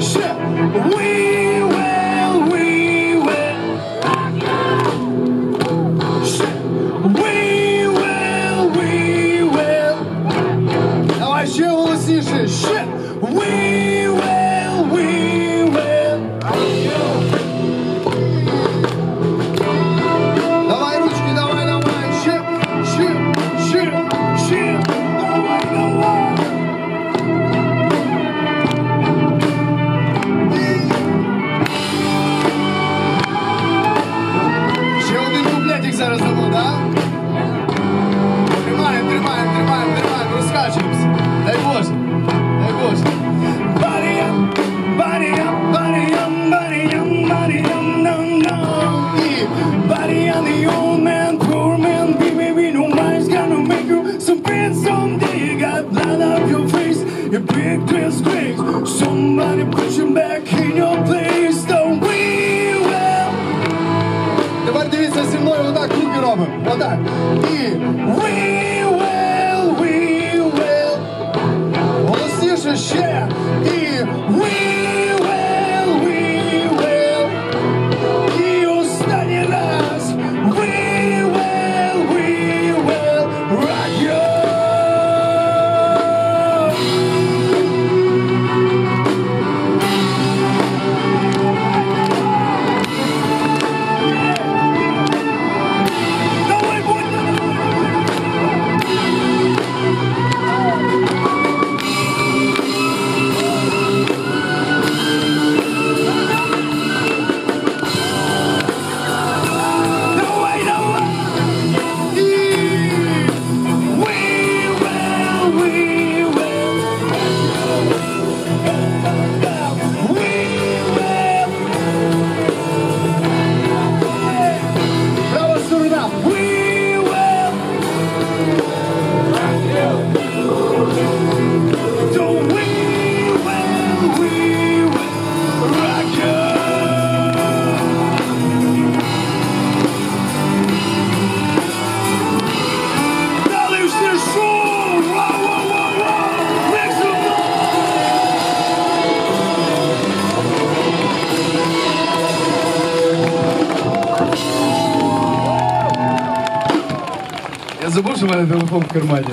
Ship. We friends someday. You got blood up your face, your big twist squeaks. Somebody put you back in your place, don't we will. Тепер дивіться зі мною, отак руки робимо. Отак. І we will, we will. Голосніше ще. І we will, забув, що в мене телефон в кармані.